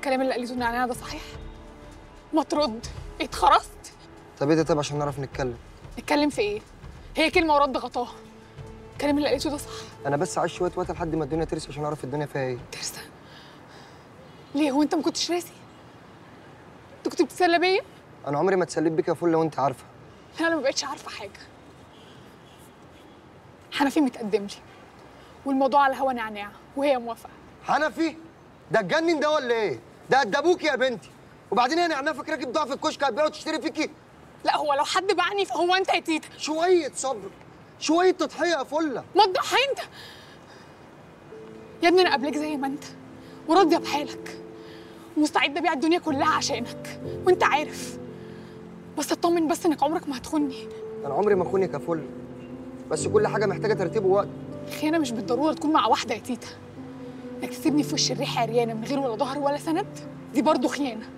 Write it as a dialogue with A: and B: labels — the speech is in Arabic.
A: الكلام اللي قالته نعناع ده صحيح؟ ما ترد. اتخرست.
B: طب إيه ده؟ طب عشان نعرف نتكلم.
A: نتكلم في إيه؟ هي كلمة ورد غطاها. الكلام اللي قالته ده صح.
B: أنا بس عايز شوية وقت لحد ما الدنيا ترسى عشان أعرف الدنيا فيها إيه.
A: ترسى ليه؟ هو أنت ما كنتش راسي أنت كنت بتتسلى بيا؟
B: أنا عمري ما اتسليت بيك يا فل لو أنت عارفة.
A: أنا ما بقتش عارفة حاجة. حنفي متقدم لي والموضوع على هوا نعناع وهي موافقة.
B: حنفي؟ ده اتجنن ده ولا إيه؟ ده قد ابوكي يا بنتي. وبعدين أنا نعناع فاكره أجيب ضعف الكشك هتبيع وتشتري فيكي
A: لا هو لو حد باعني فهو أنت يا تيتا.
B: شوية صبر شوية تضحية يا فلة.
A: ما تضحي أنت. يا ابني أنا قبلك زي ما أنت. وراضيه بحالك. ومستعده ابيع الدنيا كلها عشانك. وأنت عارف. بس اطمن بس إنك عمرك ما هتخوني
B: أنا عمري ما أخونك يا فل بس كل حاجة محتاجة ترتيب ووقت.
A: الخيانه مش بالضرورة تكون مع واحدة يا تيتا. انك تسيبني في وش الريحة عريانه من غير ولا ظهر ولا سند؟ دي برضه خيانة.